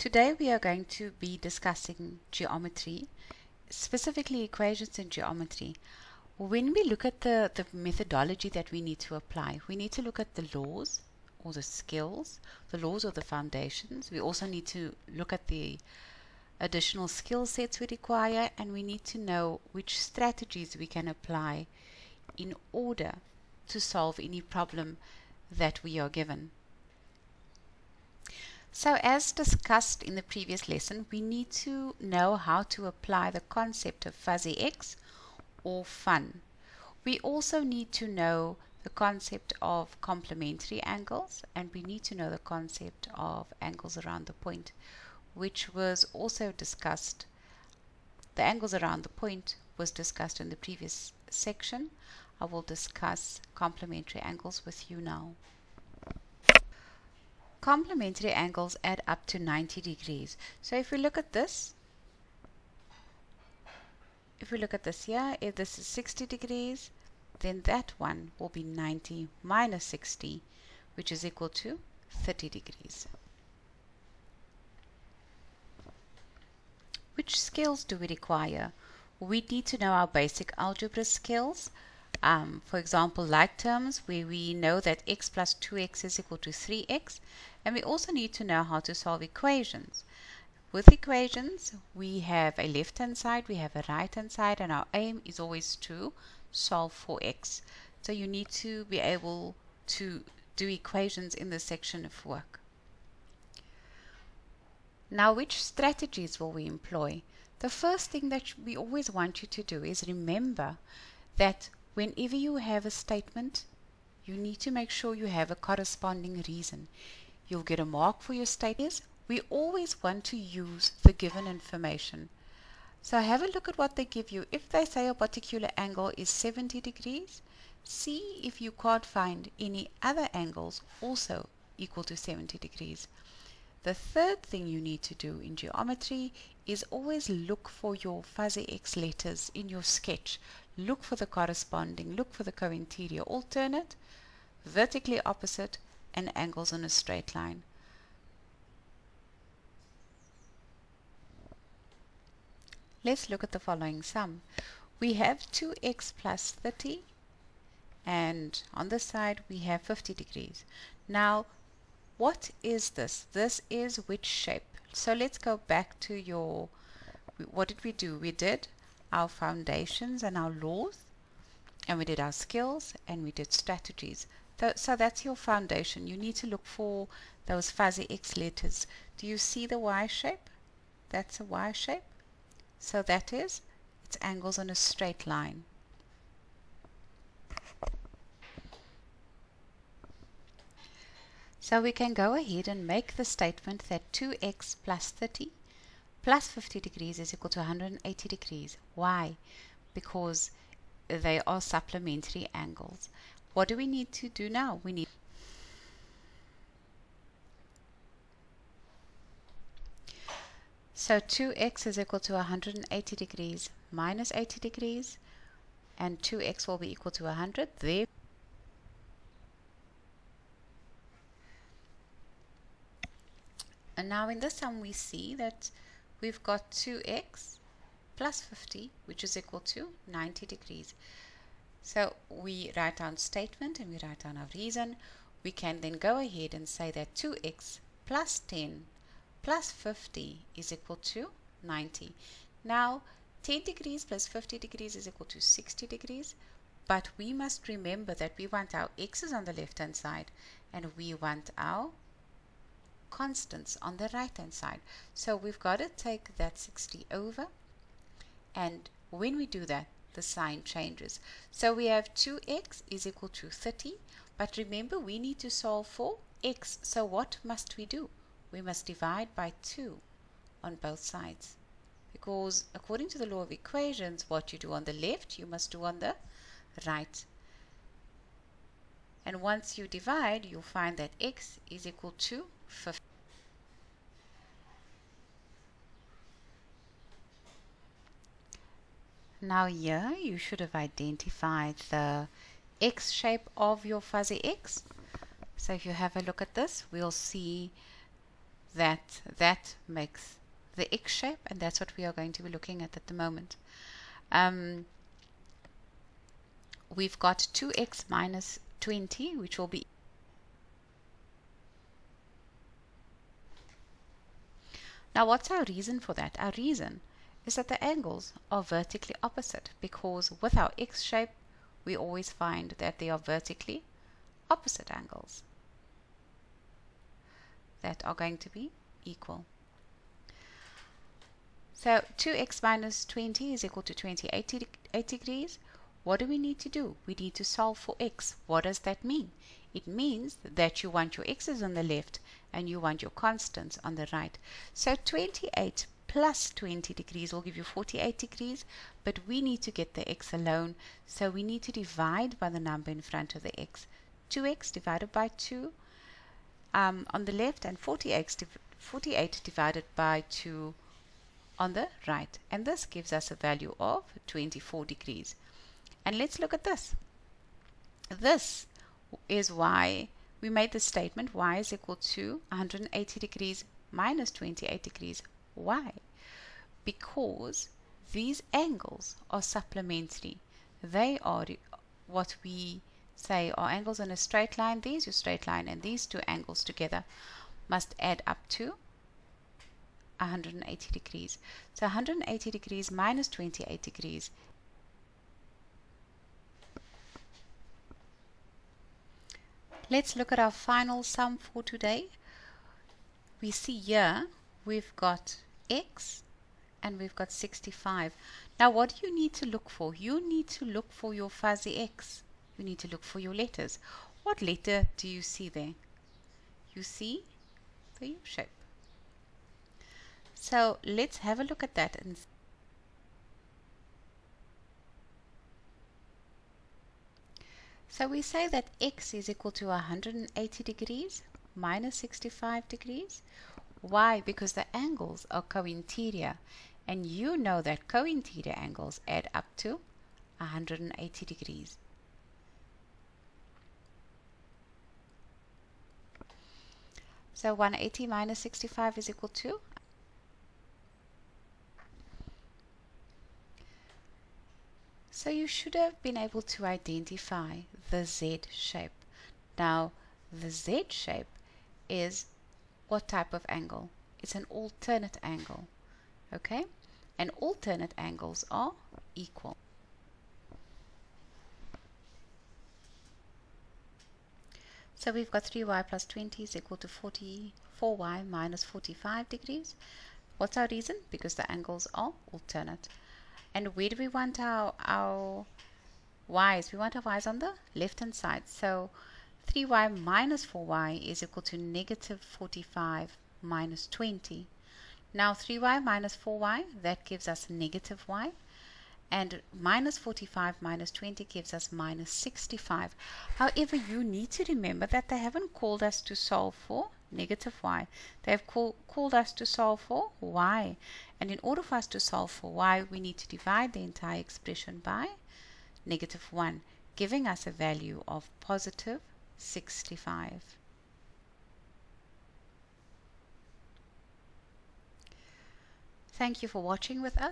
Today we are going to be discussing geometry, specifically equations in geometry. When we look at the, the methodology that we need to apply, we need to look at the laws or the skills, the laws or the foundations. We also need to look at the additional skill sets we require and we need to know which strategies we can apply in order to solve any problem that we are given. So as discussed in the previous lesson, we need to know how to apply the concept of fuzzy X or fun. We also need to know the concept of complementary angles and we need to know the concept of angles around the point which was also discussed. The angles around the point was discussed in the previous section. I will discuss complementary angles with you now complementary angles add up to 90 degrees. So if we look at this, if we look at this here, if this is 60 degrees, then that one will be 90 minus 60, which is equal to 30 degrees. Which skills do we require? We need to know our basic algebra skills, um, for example, like terms where we know that x plus 2x is equal to 3x, and we also need to know how to solve equations. With equations, we have a left-hand side, we have a right-hand side, and our aim is always to solve for x. So you need to be able to do equations in this section of work. Now, which strategies will we employ? The first thing that we always want you to do is remember that Whenever you have a statement, you need to make sure you have a corresponding reason. You'll get a mark for your statement. We always want to use the given information. So have a look at what they give you. If they say a particular angle is 70 degrees, see if you can't find any other angles also equal to 70 degrees. The third thing you need to do in geometry is always look for your fuzzy X letters in your sketch look for the corresponding, look for the co-interior alternate, vertically opposite, and angles on a straight line. Let's look at the following sum. We have 2x plus 30 and on this side we have 50 degrees. Now what is this? This is which shape? So let's go back to your, what did we do? We did our foundations and our laws and we did our skills and we did strategies. So that's your foundation. You need to look for those fuzzy X letters. Do you see the Y shape? That's a Y shape. So that is its angles on a straight line. So we can go ahead and make the statement that 2x plus 30 plus 50 degrees is equal to 180 degrees. Why? Because they are supplementary angles. What do we need to do now? We need So 2x is equal to 180 degrees minus 80 degrees and 2x will be equal to 100. There And now in this sum we see that we've got 2x plus 50 which is equal to 90 degrees. So we write down statement and we write down our reason. We can then go ahead and say that 2x plus 10 plus 50 is equal to 90 now 10 degrees plus 50 degrees is equal to 60 degrees but we must remember that we want our x's on the left hand side and we want our constants on the right hand side. So we've got to take that 60 over and when we do that the sign changes. So we have 2x is equal to 30 but remember we need to solve for x. So what must we do? We must divide by 2 on both sides because according to the law of equations what you do on the left you must do on the right and once you divide you'll find that x is equal to 50. Now here you should have identified the X shape of your fuzzy X. So if you have a look at this, we'll see that that makes the X shape and that's what we are going to be looking at at the moment. Um, we've got 2x minus 20 which will be Now what's our reason for that? Our reason is that the angles are vertically opposite because with our X shape we always find that they are vertically opposite angles that are going to be equal. So 2x minus 20 is equal to 28 degrees. What do we need to do? We need to solve for x. What does that mean? It means that you want your x's on the left and you want your constants on the right. So 28 plus 20 degrees will give you 48 degrees, but we need to get the x alone, so we need to divide by the number in front of the x. 2x divided by 2 um, on the left and 48, 48 divided by 2 on the right and this gives us a value of 24 degrees and let's look at this. This is why we made the statement y is equal to 180 degrees minus 28 degrees why because these angles are supplementary. They are what we say are angles in a straight line. These your straight line and these two angles together must add up to 180 degrees. So 180 degrees minus 28 degrees Let's look at our final sum for today. We see here we've got x and we've got 65. Now what do you need to look for? You need to look for your fuzzy x. You need to look for your letters. What letter do you see there? You see the U shape. So let's have a look at that and So we say that x is equal to 180 degrees minus 65 degrees. Why? Because the angles are co-interior and you know that co-interior angles add up to 180 degrees. So 180 minus 65 is equal to So you should have been able to identify the Z shape. Now, the Z shape is what type of angle? It's an alternate angle. Okay? And alternate angles are equal. So we've got 3y plus 20 is equal to 44y minus 45 degrees. What's our reason? Because the angles are alternate. And where do we want our, our y's? We want our y's on the left hand side. So 3y minus 4y is equal to negative 45 minus 20. Now 3y minus 4y, that gives us negative y. And minus 45 minus 20 gives us minus 65. However, you need to remember that they haven't called us to solve for negative y. They've call, called us to solve for y. And in order for us to solve for y, we need to divide the entire expression by negative 1, giving us a value of positive 65. Thank you for watching with us.